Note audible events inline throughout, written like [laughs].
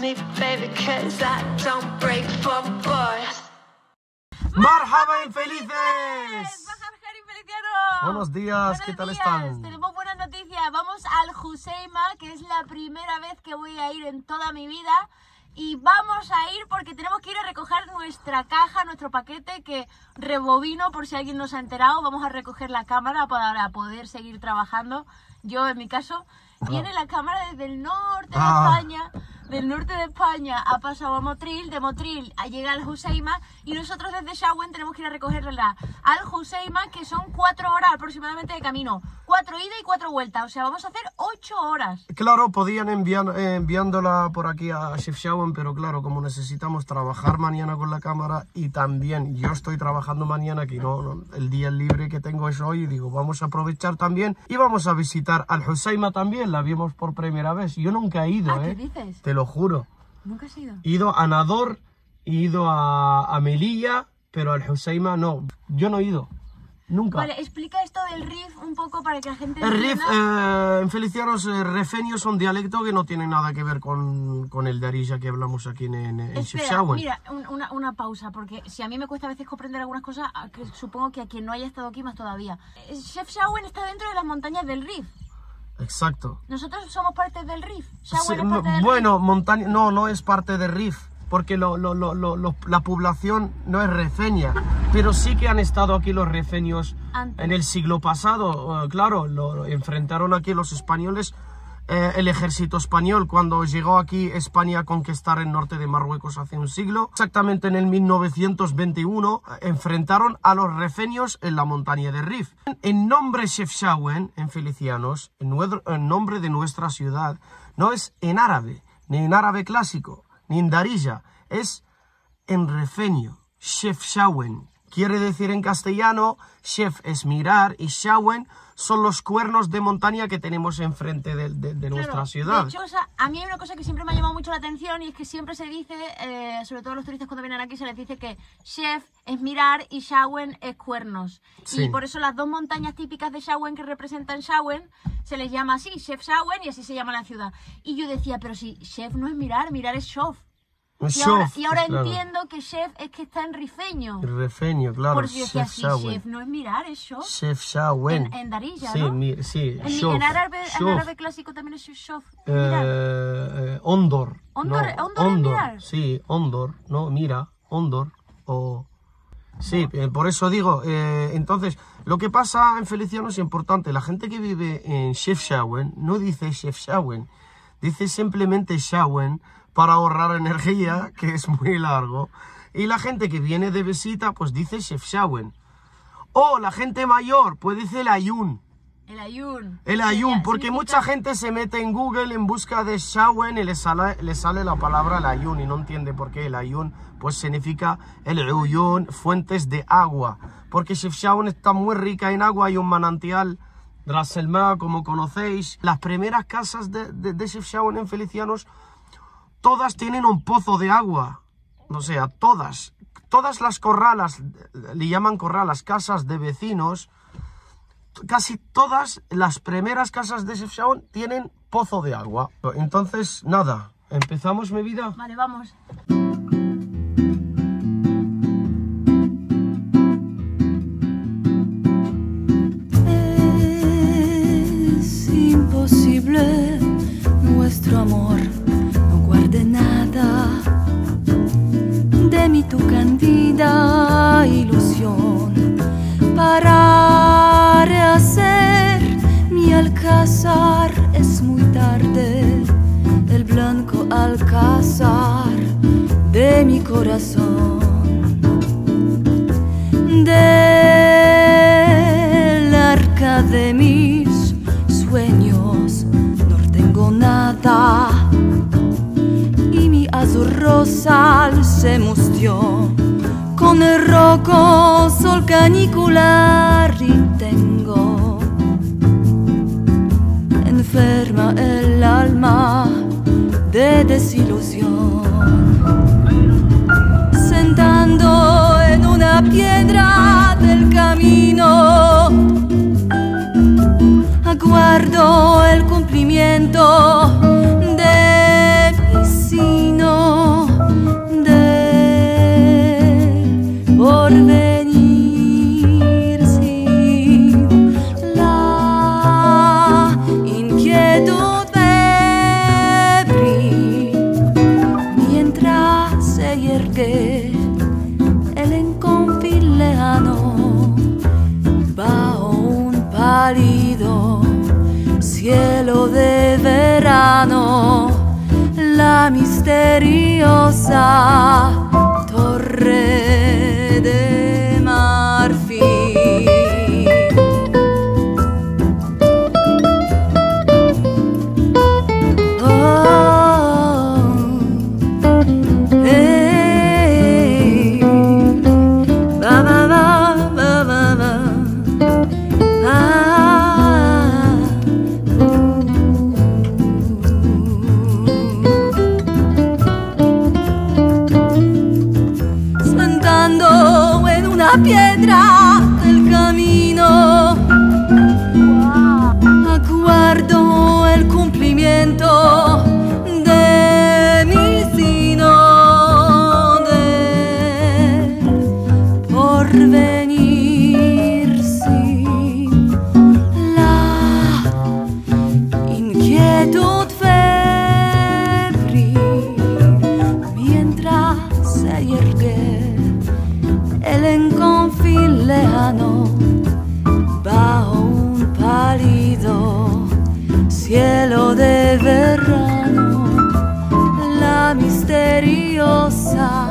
me, baby, cause I don't break for boys. ¡Marhaba infelices! Buenos días, ¿qué tal Buenos están? días, Tenemos buenas noticias. Vamos al Juseima, que es la primera vez que voy a ir en toda mi vida. Y vamos a ir porque tenemos que ir a recoger nuestra caja, nuestro paquete que rebobino por si alguien no se ha enterado. Vamos a recoger la cámara para poder seguir trabajando. Yo, en mi caso, viene la cámara desde el norte de Ah. España. Del norte de España ha pasado a Motril, de Motril a llega al Huseima y nosotros desde Shawen tenemos que ir a recogerla al Huseima, que son cuatro horas aproximadamente de camino. Cuatro ida y cuatro vueltas, o sea, vamos a hacer ocho horas. Claro, podían enviar, eh, enviándola por aquí a Chefchaouen, pero claro, como necesitamos trabajar mañana con la cámara y también yo estoy trabajando mañana, que no, no, el día libre que tengo es hoy, y digo, vamos a aprovechar también y vamos a visitar al Huseima también, la vimos por primera vez. Yo nunca he ido, Ah, ¿qué ¿eh? dices? Te lo juro. Nunca has ido. He ido a Nador, he ido a, a Melilla, pero al Huseima no. Yo no he ido. Nunca. Vale, explica esto del riff un poco para que la gente El riff, eh, en felicianos, eh, refeño son dialecto que no tiene nada que ver con, con el darija que hablamos aquí en, en, en Espera, mira, un- una, una pausa, porque si a mí me cuesta a veces comprender algunas cosas, que supongo que a quien no haya estado aquí más todavía. Eh, Chef Shawen está dentro de las montañas del Riff. Exacto. Nosotros somos parte del. Sí, es no, parte del bueno, montaña, no, no es parte del riff, porque lo- lo- lo- lo- lo- la población no es refeña, pero sí que han estado aquí los refeños Antes. en el siglo pasado. eh, claro, lo enfrentaron aquí los españoles, eh, el ejército español, cuando llegó aquí España a conquistar el norte de Marruecos hace un siglo. Exactamente en el 1921 eh, enfrentaron a los refeños en la montaña de Rif. En nombre Chefchaouen, en Felicianos, en, nombre de nuestra ciudad, no es en árabe, ni en árabe clásico, ni en darija, es en refeño, Chefchaouen. Quiere decir en castellano, chef es mirar y Shawen son los cuernos de montaña que tenemos enfrente de, de- de nuestra ciudad. De hecho, o sea, a mí hay una cosa que siempre me ha llamado mucho la atención y es que siempre se dice, eh, sobre todo los turistas cuando vienen aquí, se les dice que chef es mirar y Shawen es cuernos. Sí. Y por eso las dos montañas típicas de Shawen que representan Shawen se les llama así, Chef Shawen y así se llama la ciudad. Y yo decía, pero si chef no es mirar, mirar es shof. Y ahora, y ahora claro. entiendo que chef es que está en rifeño. Refeño, claro. Por eso yo Chef sí, Shawen. chef no es mirar, es shof. Chef Shawen. En, en Darija, Sí, ¿no? mi- sí, En, shof, en árabe, en árabe clásico también es shof. Eh, eh, Ondor. Ondor- no, Ondor es mirar. Sí, Ondor, no, mira, Ondor. O... Sí, eh, por eso digo, eh, entonces, lo que pasa en Feliciano es importante. La gente que vive en Chefchaouen no dice Chefchaouen, dice simplemente Shawen para ahorrar energía, [laughs] que es muy largo. Y la gente que viene de visita, pues dice Chefchaouen. O la gente mayor, pues dice el Ayun. El ayun. El ayun, porque mucha gente se mete en Google en busca de Shawen y le sale, le sale la palabra el ayun y no entiende por qué el ayun pues significa el uyun, fuentes de agua. Porque Chefchaouen está muy rica en agua, hay un manantial Ras el Mar, como conocéis. Las primeras casas de, de, de en Felicianos, todas tienen un pozo de agua. O sea, todas. Todas las corralas, le llaman corralas, casas de vecinos, casi todas las primeras casas de Chefchaouen tienen pozo de agua. Entonces, nada, empezamos mi vida. Vale, vamos. Es imposible nuestro amor, guarde nada de mi tu candida ilusión para rehacer mi alcázar. Es muy tarde, el blanco alcázar de mi corazón del arca de mis sueños rosal se mustió con el rojo sol canicular y tengo enferma el alma de desilusión sentando en una piedra del camino. Aguardo el cumplimiento misteriosa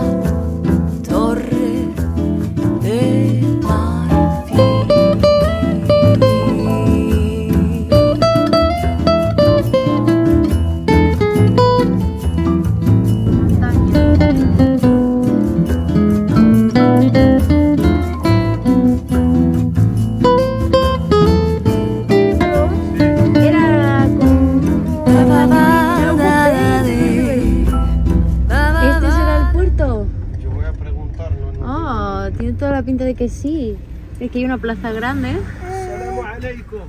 una plaza grande. Salam alaikum.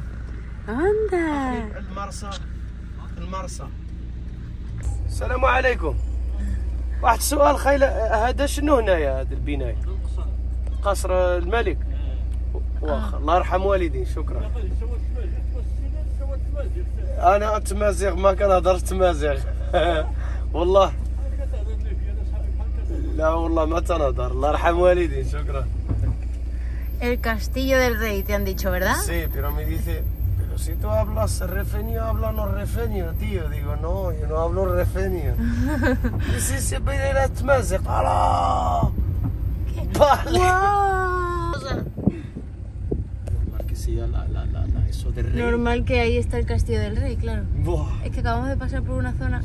¡Anda! المرسى المرسى السلام عليكم واحد السؤال خيل هذا شنو هنايا هذا البنايه قصر الملك. واخا الله يرحم والدي شكرا. أنا تمازيغ ما كنهضر تمازيغ [laughs] والله. لا والله ما تنهضر الله يرحم والدي شكرا. El castillo del rey, te han dicho, ¿verdad? Sí, pero me dice, pero si tú hablas refeño, háblanos refeño, tío. Digo, no, yo no hablo refeño. [laughs] Dice, [laughs] se. Normal que rey. Normal que ahí está el castillo del rey, claro. Es que acabamos de pasar por una zona...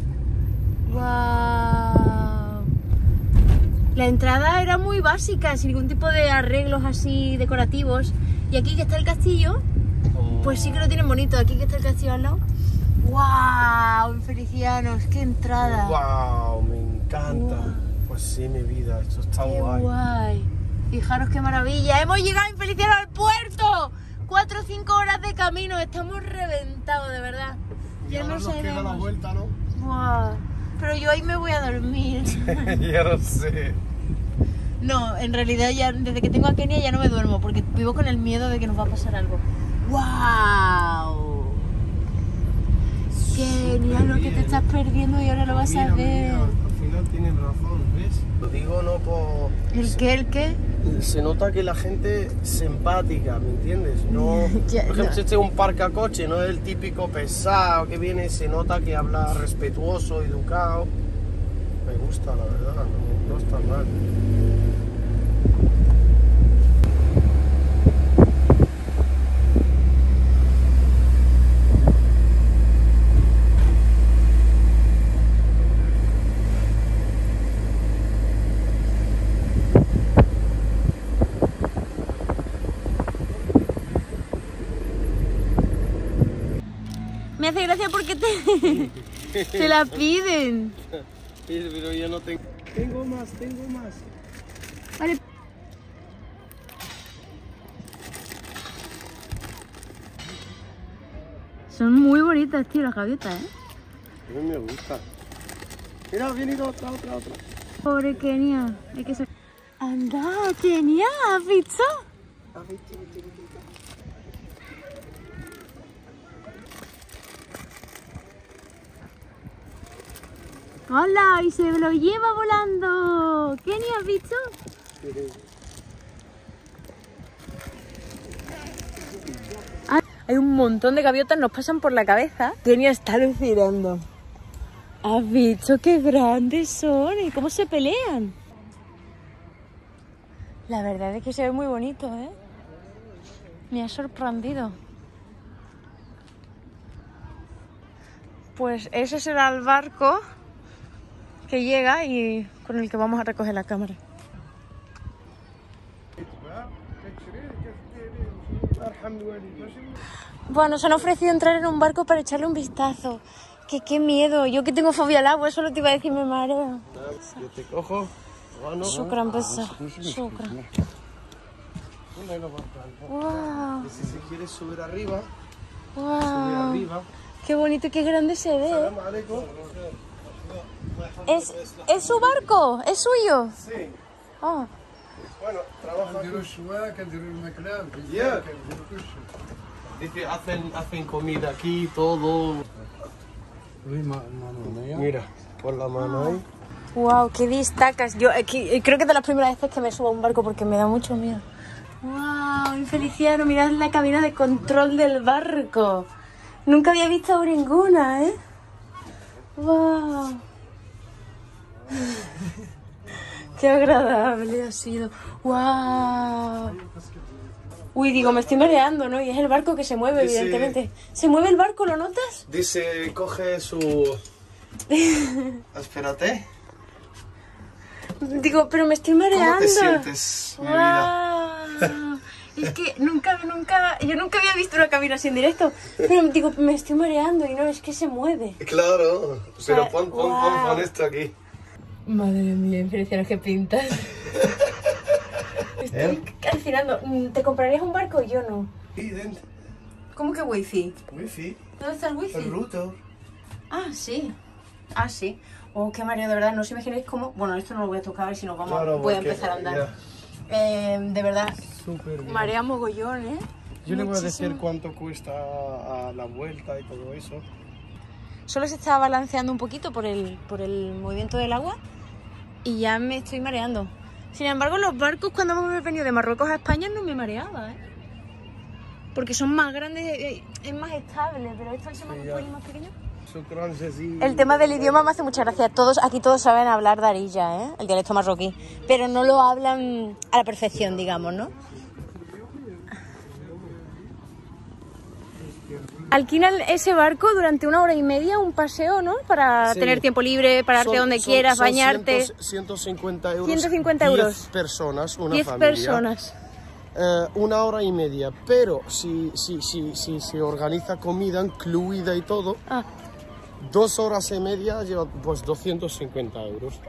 La entrada era muy básica, sin ningún tipo de arreglos así decorativos. Y aquí que está el castillo, Oh, Pues sí que lo tienen bonito. Aquí que está el castillo al lado. ¡Wow! Felicianos, qué entrada. ¡Wow! Me encanta. Pues sí, mi vida, esto está ¡Qué guay. guay! Fijaros qué maravilla. Hemos llegado en Feliciano al puerto. Cuatro o cinco horas de camino. Estamos reventados, de verdad. Ya no sabemos. vuelta, ¿no? Buah. Pero yo ahí me voy a dormir. [laughs] ya lo sé. No, en realidad ya desde que tengo a Kenia ya no me duermo porque vivo con el miedo de que nos va a pasar algo. ¡Wow! Kenia, lo que te estás perdiendo y ahora lo vas a ver. Final tienen razón, ¿ves? Lo digo no por... ¿El qué? ¿El qué? Se nota que la gente es empática, ¿me entiendes? No, [laughs] Ya, por ejemplo, no. si este es un parque a coche, no es el típico pesado que viene, se nota que habla respetuoso, educado. Me gusta, la verdad, no, no está mal. Hace gracia porque te, [laughs] te la piden. Pero yo no tengo... Tengo más, tengo más. Vale. Son muy bonitas, tío, las gaviotas, ¿eh? A mí me gusta. Mira, ha venido otra, otra, otra. Pobre Kenia. Hay que ser... Anda, Kenia, ¿has visto? Hola, y se lo lleva volando. Kenia, ¿has visto? Hay un montón de gaviotas, nos pasan por la cabeza. Kenia está alucinando. ¿Has visto qué grandes son y cómo se pelean? La verdad es que se ve muy bonito, ¿eh? Me ha sorprendido. Pues ese será el barco que llega y con el que vamos a recoger la cámara. Bueno, nos han ofrecido entrar en un barco para echarle un vistazo. Que qué miedo. Yo que tengo fobia al agua, eso lo te iba a decir, me mareo. Yo te cojo. No. Shukran, besa. Shukran. Wow, Si se quiere subir arriba, wow. arriba. Qué bonito y qué grande se ve. ¿Es, ¿Es su barco? ¿Es suyo? Sí. Oh. Bueno, yeah. hacen, hacen comida aquí, todo. Mira, por la mano ahí. Wow, qué destacas. Yo eh, aquí, eh, creo que es de las primeras veces que me subo a un barco porque me da mucho miedo. Wow, Feliciano, mirad la cabina de control del barco. Nunca había visto ninguna, ¿eh? Wow. Qué agradable ha sido. Wow. Uy, digo, me estoy mareando, ¿no? Y es el barco que se mueve, Dice- evidentemente. ¿Se mueve el barco, lo notas? Dice, coge su... [laughs] Espérate. Digo, pero me estoy mareando. ¿Cómo te sientes, mi vida? Guau. Es que nunca, nunca, yo nunca había visto una cabina así en directo. Pero digo, me estoy mareando y no, es que se mueve. Claro, pero pon, pon, pon, Wow. pon esto aquí. Madre mía, impresiones que pintas. [laughs] Estoy alucinando. Mm, ¿Te comprarías un barco? Yo no. ¿Cómo que wifi? wifi, ¿Dónde está el wifi? el router. Ah, sí. Ah, sí. Oh, qué mareo, de verdad. No os imagináis cómo. Bueno, esto no lo voy a tocar, sino vamos, Claro, voy a empezar a andar. Eh, de verdad, Súper bien. marea mogollón, ¿eh? Yo le voy a Muchísimo. decir cuánto cuesta a la vuelta y todo eso. Solo se estaba balanceando un poquito por el, por el movimiento del agua y ya me estoy mareando. Sin embargo, los barcos cuando hemos venido de Marruecos a España no me mareaba, ¿eh? Porque son más grandes, eh, es más estable, pero esto al ser Sí, más pequeño. Shukran, Jazzy. El tema del idioma me hace mucha gracia. Todos, aquí todos saben hablar darilla, ¿eh? El dialecto marroquí. Pero no lo hablan a la perfección, digamos, ¿no? Alquilan ese barco durante una hora y media, un paseo, ¿no? Para Sí. tener tiempo libre, pararte Son- donde son- quieras, son bañarte. 100 150 euros. 150 10 euros. personas, una 10 familia. personas. eh, una hora y media, pero si, si, si, si se organiza comida incluida y todo, Ah, dos horas y media lleva pues 250 euros.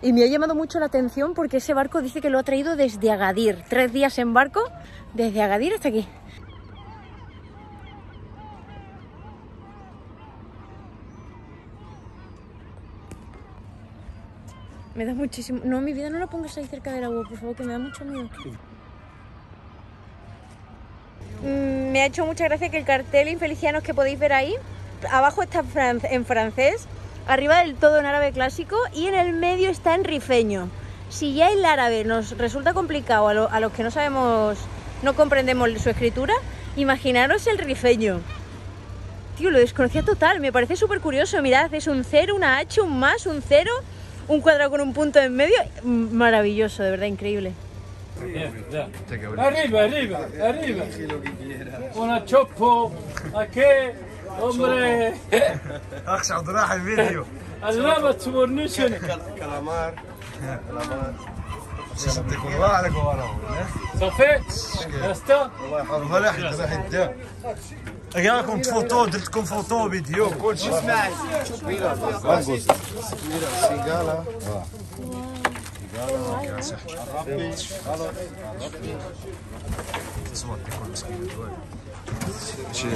Y me ha llamado mucho la atención porque ese barco dice que lo ha traído desde Agadir. Tres días en barco, desde Agadir hasta aquí. Me da muchísimo... No, mi vida no la pongas ahí cerca del agua, por favor, que me da mucho miedo. Mm, Me ha hecho mucha gracia que el cartel Infelicianos que podéis ver ahí, abajo está en fran- en francés, arriba del todo en árabe clásico y en el medio está en rifeño. Si ya el árabe nos resulta complicado a, lo- a los que no sabemos, no comprendemos su escritura, imaginaros el rifeño. Tío, lo desconocía total, me parece súper curioso. Mirad, es un cero, una H, un más, un cero, un cuadrado con un punto en medio. Mm, Maravilloso, de verdad, increíble. Arriba, arriba, arriba. Una chopo, aquí, hombre. اخشى راح الفيديو اللعبة تصورنيش Calamar. تكون عليك وراه صفيت استا فرح راح يبدا اياكم تفوتو ياكم فوتو درتكم فوتو فيديو كلشي اسمع سيغالا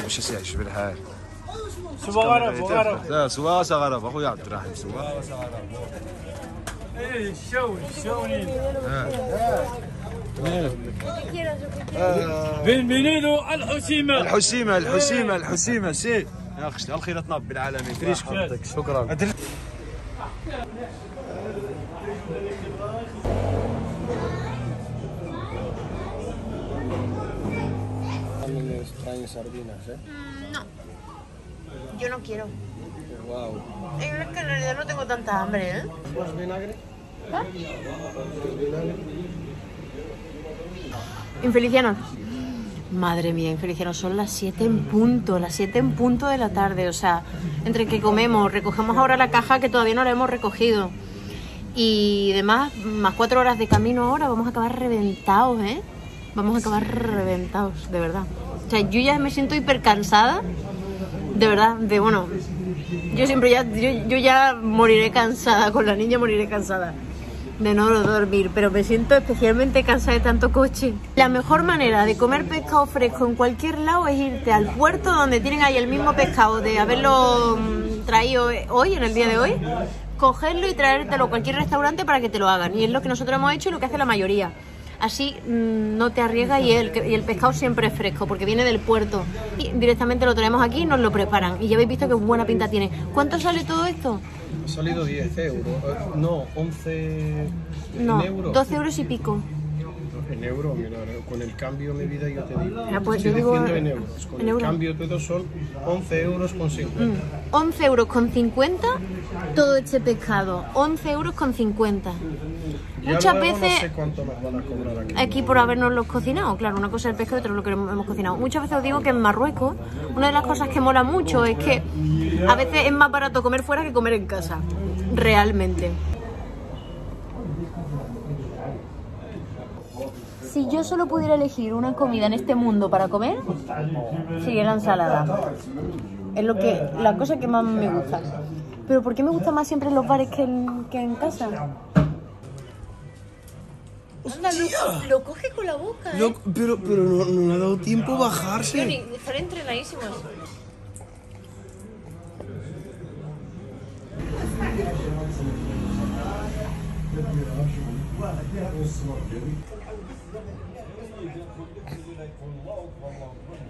باش يعجب اخويا عبد الرحيم Al Hosima. الحسيمه الحسيمه الحسيمه سي يا أخي الخير رب العالمين فريش خلطك شكرا traen sardinas, ¿eh? Yo no quiero. Wow. Es que en realidad no tengo tanta hambre, ¿eh? ¿Más vinagre? Infelicianos. Madre mía, Infelicianos, son las 7 en punto, las 7 en punto de la tarde. O sea, entre que comemos, recogemos ahora la caja que todavía no la hemos recogido. Y demás, más 4 horas de camino ahora, vamos a acabar reventados, ¿eh? Vamos a acabar reventados, de verdad. O sea, yo ya me siento hiper cansada, de verdad, de bueno. Yo siempre ya, yo, yo ya moriré cansada, con la niña moriré cansada de no dormir, pero me siento especialmente cansada de tanto coche. La mejor manera de comer pescado fresco en cualquier lado es irte al puerto donde tienen ahí el mismo pescado de haberlo mm, traído hoy, en el día de hoy, cogerlo y traértelo a cualquier restaurante para que te lo hagan. Y es lo que nosotros hemos hecho y lo que hace la mayoría. Así mm, no te arriesgas y el, y el pescado siempre es fresco porque viene del puerto. Y directamente lo traemos aquí y nos lo preparan. Y ya habéis visto qué buena pinta tiene. ¿Cuánto sale todo esto? Ha salido 10 euros. Eh, No, 11 No, euros. 12 euros y pico. En euros, mira, con el cambio de vida yo te digo. Ah, pues Estoy yo diciendo en euros. Con en el cambio todo son 11 euros con 50. 11 euros con 50 todo este pescado. 11 euros con 50. Ya Muchas luego veces No sé cuánto nos van a cobrar aquí. aquí por habernos los cocinado. Claro, una cosa es el pescado y otra es lo que hemos cocinado. Muchas veces os digo que en Marruecos una de las cosas que mola mucho es que a veces es más barato comer fuera que comer en casa. Realmente. Si yo solo pudiera elegir una comida en este mundo para comer, sería la ensalada. Es lo que, la cosa que más me gusta. Pero ¿por qué me gusta más siempre en los bares que en, que en casa? Anda, lo, lo coge con la boca, ¿eh? pero pero no, no le ha dado tiempo a bajarse. Johnny, están entrenadísimos.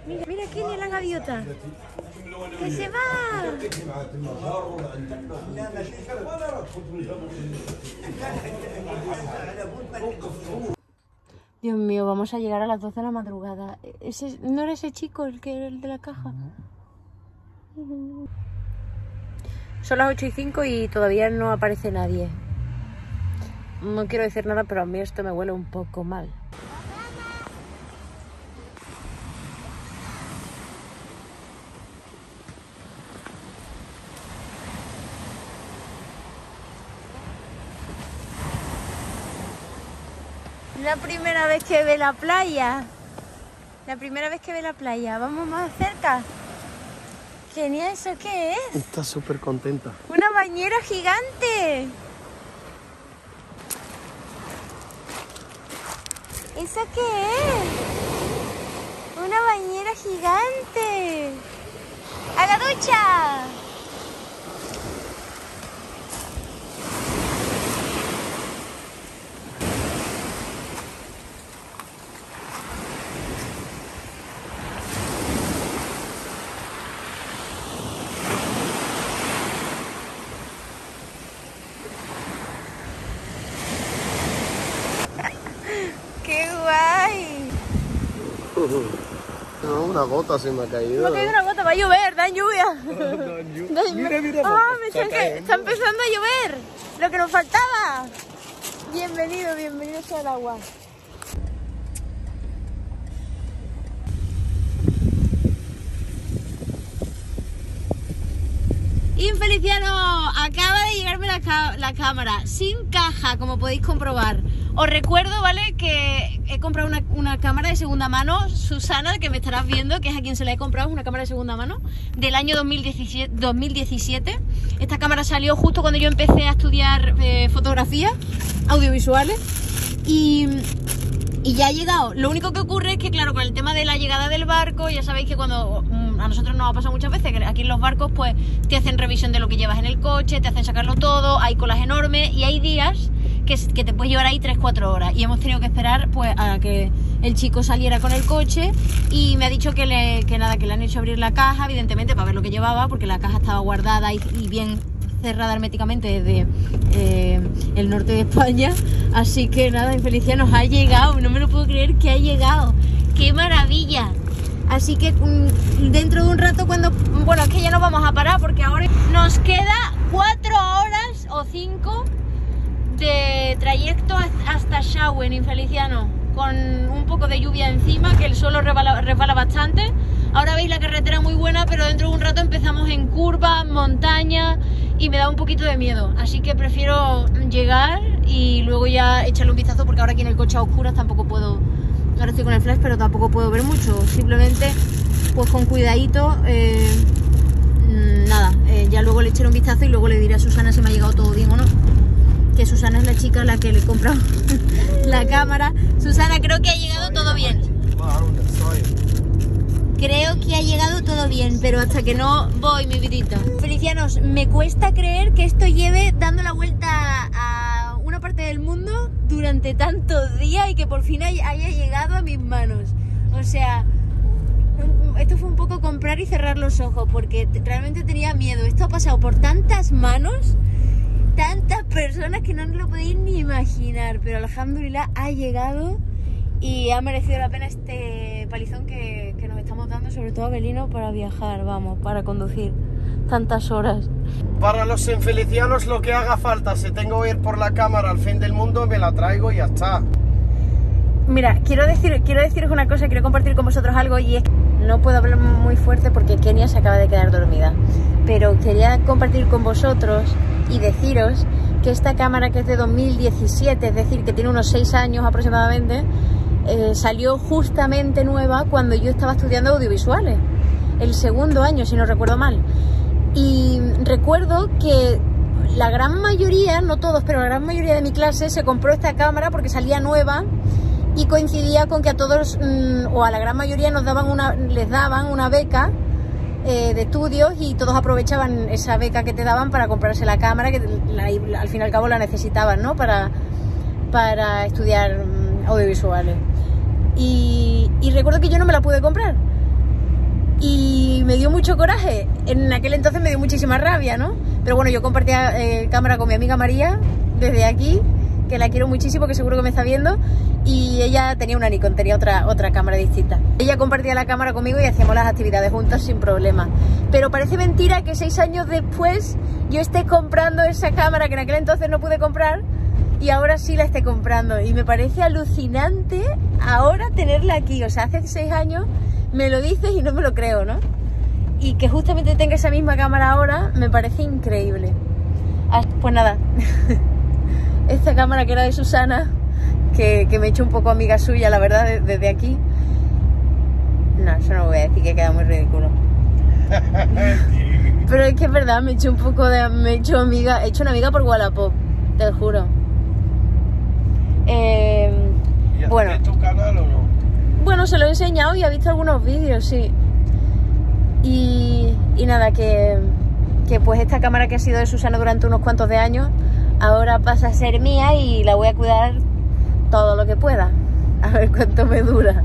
Mira, mira quién es la gaviota. ¡Que se va! Dios mío, vamos a llegar a las 12 de la madrugada. Ese, ¿No era ese chico el que era el de la caja? Son las 8 y 5 y todavía no aparece nadie. No quiero decir nada, pero a mí esto me huele un poco mal. La primera vez que ve la playa. La primera vez que ve la playa. Vamos más cerca. Genial, ¿eso qué es? Está súper contenta. Una bañera gigante. ¿Eso qué es? Una bañera gigante. ¡A la ducha! ¡Qué guay! No, una gota se me ha caído. Me ha caído una gota, va a llover, da lluvia. [laughs] Da- [laughs] Mira, mira, Ah, me está empezando a llover. Lo que nos faltaba. Bienvenido, bienvenido sea el agua. Infeliciano, acaba de llegarme la, la cámara sin caja, como podéis comprobar. Os recuerdo, ¿vale? Que he comprado una, cámara de segunda mano, Susana, que me estarás viendo, que es a quien se la he comprado, es una cámara de segunda mano, del año 2017. 2017. Esta cámara salió justo cuando yo empecé a estudiar eh, fotografía, audiovisuales, y, y ya ha llegado. Lo único que ocurre es que, claro, con el tema de la llegada del barco, ya sabéis que cuando mm, a nosotros nos ha pasado muchas veces, que aquí en los barcos, pues te hacen revisión de lo que llevas en el coche, te hacen sacarlo todo, hay colas enormes y hay días que, te puedes llevar ahí 3-4 horas. Y hemos tenido que esperar, pues, a que el chico saliera con el coche y me ha dicho que, le, que nada, que le han hecho abrir la caja, evidentemente, para ver lo que llevaba, porque la caja estaba guardada y, y bien cerrada herméticamente desde eh, el norte de España. Así que nada, Infelicia nos ha llegado. No me lo puedo creer que ha llegado. ¡Qué maravilla! Así que mm, dentro de un rato cuando... Bueno, es que ya no vamos a parar porque ahora nos queda cuatro horas o cinco de trayecto hasta Shawen, Infeliciano, con un poco de lluvia encima, que el suelo resbala, bastante. Ahora veis la carretera muy buena, pero dentro de un rato empezamos en curva, montaña y me da un poquito de miedo. Así que prefiero llegar y luego ya echarle un vistazo porque ahora aquí en el coche a oscuras tampoco puedo... Ahora estoy con el flash, pero tampoco puedo ver mucho. Simplemente, pues con cuidadito, eh, mm, nada, eh, ya luego le echaré un vistazo y luego le diré a Susana si me ha llegado todo bien o no que Susana es la chica la que le he comprado [laughs] la cámara. Susana, creo que ha llegado todo bien. Creo que ha llegado todo bien, pero hasta que no voy, mi vidita. Felicianos, me cuesta creer que esto lleve dando la vuelta a una parte del mundo durante tantos días y que por fin haya llegado a mis manos. O sea, esto fue un poco comprar y cerrar los ojos porque te- realmente tenía miedo. Esto ha pasado por tantas manos tantas personas que no os lo podéis ni imaginar, pero alhamdulillah ha llegado y ha merecido la pena este palizón que, que nos estamos dando, sobre todo a Belino, para viajar, vamos, para conducir tantas horas. Para los infelicianos lo que haga falta, si tengo que ir por la cámara al fin del mundo, me la traigo y ya está. Mira, quiero decir, quiero deciros una cosa, quiero compartir con vosotros algo y es que no puedo hablar muy fuerte porque Kenia se acaba de quedar dormida. Pero quería compartir con vosotros y deciros que esta cámara que es de 2017, es decir, que tiene unos 6 años aproximadamente, eh, salió justamente nueva cuando yo estaba estudiando audiovisuales. El segundo año, si no recuerdo mal. Y recuerdo que la gran mayoría, no todos, pero la gran mayoría de mi clase se compró esta cámara porque salía nueva y coincidía con que a todos mm, o a la gran mayoría nos daban una, les daban una beca eh, de estudios y todos aprovechaban esa beca que te daban para comprarse la cámara que al fin y al cabo la necesitaban, ¿no? Para, para estudiar mm, audiovisuales. Y, y recuerdo que yo no me la pude comprar. Y me dio mucho coraje. En aquel entonces me dio muchísima rabia, ¿no? Pero bueno, yo compartía eh, cámara con mi amiga María desde aquí, que la quiero muchísimo, que seguro que me está viendo. Y ella tenía una Nikon, tenía otra, otra cámara distinta. Ella compartía la cámara conmigo y hacíamos las actividades juntas sin problema. Pero parece mentira que seis años después yo esté comprando esa cámara que en aquel entonces no pude comprar y ahora sí la esté comprando. Y me parece alucinante ahora tenerla aquí. O sea, hace seis años me lo dices y no me lo creo, ¿no? Y que justamente tenga esa misma cámara ahora me parece increíble. Ah, Pues nada, [laughs] esta cámara que era de Susana, que, que me he hecho un poco amiga suya, la verdad, de- desde aquí. No, eso no voy a decir que queda muy ridículo. [laughs] Pero es que es verdad, me he hecho un poco de. Me he hecho amiga. He hecho una amiga por Wallapop, te lo juro. Eh, bueno. ¿Es tu canal o no? Bueno, se lo he enseñado y ha visto algunos vídeos, sí. Y, y nada, que, que pues esta cámara que ha sido de Susana durante unos cuantos de años, ahora pasa a ser mía y la voy a cuidar todo lo que pueda. A ver cuánto me dura.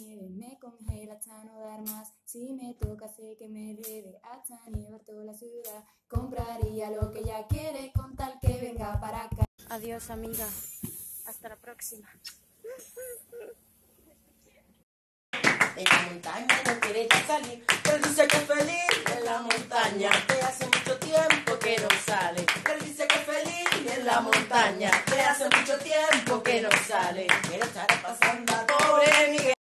Nieve, me congela hasta no dar más. Si me toca, sé que me debe hasta nieve toda la ciudad. Compraría lo que ella quiere con tal que venga para acá. Adiós, amiga. Hasta la próxima. En la montaña no quiere ya salir, pero dice que es feliz en la montaña, que hace mucho tiempo que no sale. Pero dice que es feliz en la montaña, que hace mucho tiempo que no sale. Quiere estar pasando a pobre Miguel.